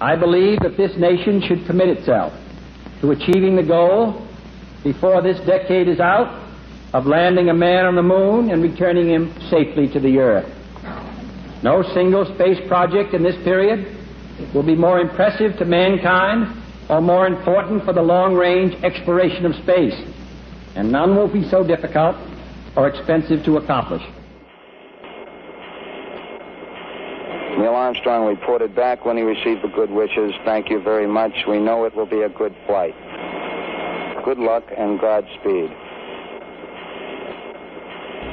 I believe that this nation should commit itself to achieving the goal before this decade is out of landing a man on the moon and returning him safely to the earth. No single space project in this period will be more impressive to mankind or more important for the long range exploration of space, and none will be so difficult or expensive to accomplish. Neil Armstrong reported back when he received the good wishes. Thank you very much. We know it will be a good flight. Good luck and Godspeed.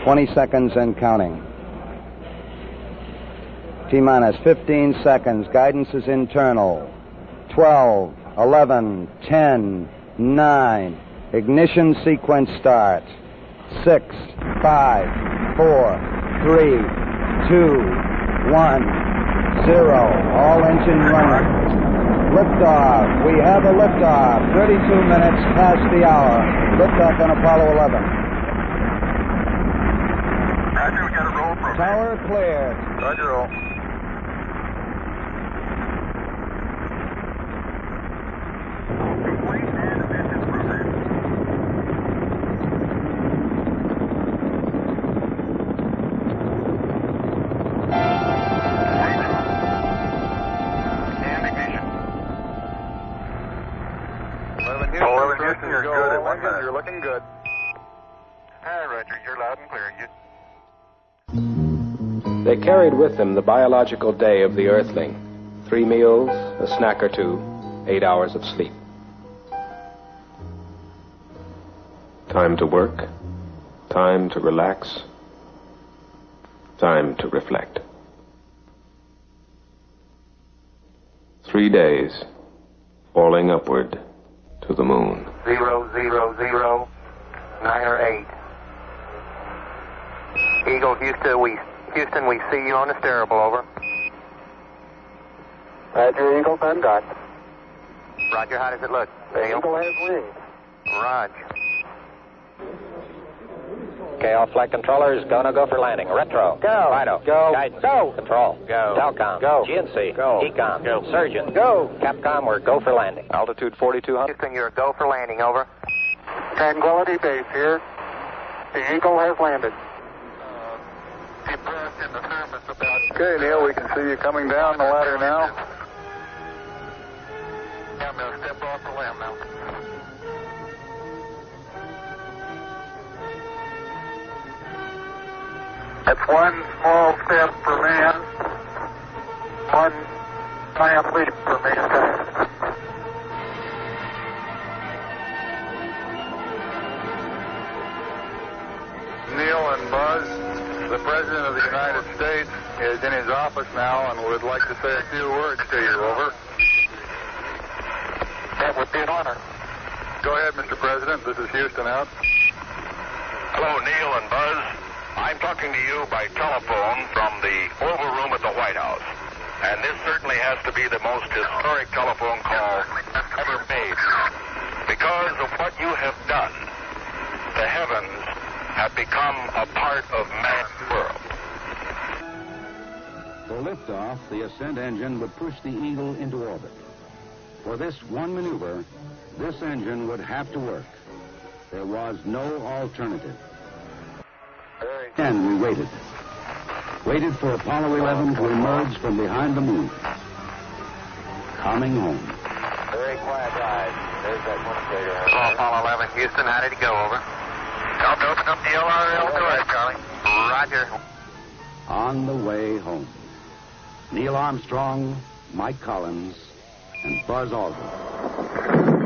20 seconds and counting. T minus 15 seconds. Guidance is internal. 12, 11, 10, 9. Ignition sequence starts. 6, 5, 4, 3, 2, 1 zero. All engine running. Liftoff. We have a liftoff. 32 minutes past the hour. Liftoff on Apollo 11. Roger, we got a roll from Tower cleared. Roger, roll. Houston, you're good at one minute. You're looking good. Hi, Roger. You're loud and clear. You They carried with them the biological day of the Earthling three meals, a snack or two, eight hours of sleep. Time to work, time to relax, time to reflect. Three days falling upward to the moon. Zero zero zero nine or eight. Eagle Houston, we Houston, we see you on the steerable. Over. Roger, Eagle, done dot. Roger, how does it look? Neil. has wings. Roger. Okay, all flight controllers, gonna go for landing. Retro. Go. Fido. Go. Guidance. Go. Control. Go. Telcom. Go. GNC. Go. EECOM. Go. Surgeon. Go. Capcom, we're go for landing. Altitude 4200. Houston, you're a go for landing. Over. Tranquility Base here. The Eagle has landed. Okay, Neil, we can see you coming down the ladder now. That's one small step for man, one giant leap for mankind. Neil and Buzz, the President of the United States is in his office now and would like to say a few words to you. Over. That would be an honor. Go ahead, Mr. President. This is Houston out. Hello, Neil and Buzz. I'm talking to you by telephone from the Oval Room at the White House. And this certainly has to be the most historic telephone call ever made. Because of what you have done, the heavens have become a part of man's world. For liftoff, the ascent engine would push the Eagle into orbit. For this one maneuver, this engine would have to work. There was no alternative. And we waited. Waited for Apollo 11 to emerge from behind the moon. Coming home. Very quiet ride. There's that communicator. Hello, Apollo 11. Houston, how did it go? Over. Help open up the LRL. Go ahead, Charlie. Roger. On the way home. Neil Armstrong, Mike Collins, and Buzz Aldrin.